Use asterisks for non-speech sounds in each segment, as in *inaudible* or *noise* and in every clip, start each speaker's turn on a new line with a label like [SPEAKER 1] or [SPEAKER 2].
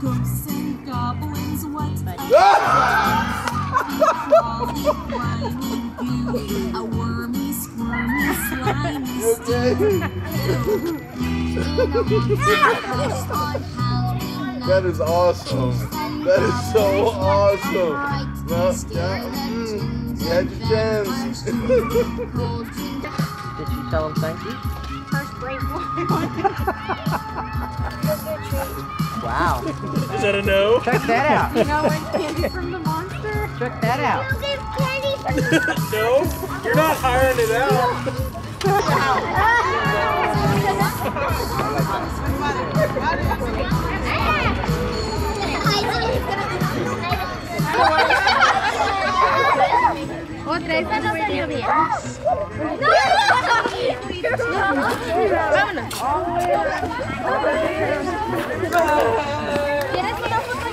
[SPEAKER 1] Ghosts and goblins, what a wormy, squirmy, slimy
[SPEAKER 2] That is awesome. That is so awesome. No, mm, you had your chance.
[SPEAKER 3] Did she tell him thank you?
[SPEAKER 4] First brave one. *laughs*
[SPEAKER 3] Wow.
[SPEAKER 5] Is that a no?
[SPEAKER 3] Check that out.
[SPEAKER 4] You know, when candy from the monster.
[SPEAKER 3] Check that out. *laughs*
[SPEAKER 5] no? You're not hiring it out. *laughs*
[SPEAKER 4] Otra, esa no salió bien. Vámonos. ¿Quieres una foto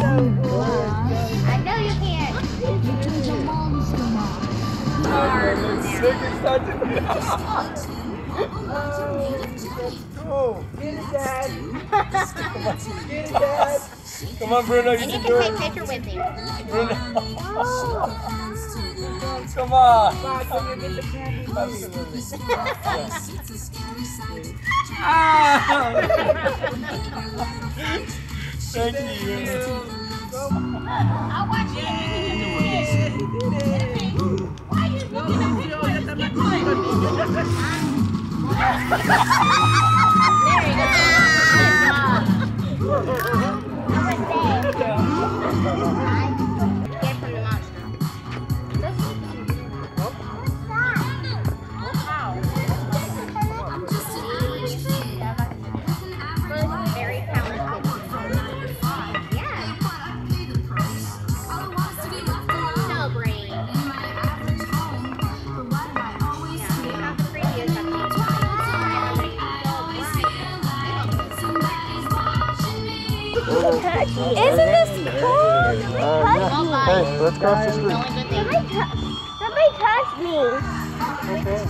[SPEAKER 4] So good. I know you can.
[SPEAKER 5] Cool. Get it, Dad. Come on, get it, Dad. Come on, Bruno, you
[SPEAKER 4] And you
[SPEAKER 5] can do
[SPEAKER 4] can take picture with him.
[SPEAKER 5] Bruno. Come on. Ah! Thank you.
[SPEAKER 4] I'll watch it. Why are you looking at There
[SPEAKER 2] Isn't this cool? Hey, let's cross the street.
[SPEAKER 4] Only.
[SPEAKER 6] Somebody touched me.
[SPEAKER 2] Okay.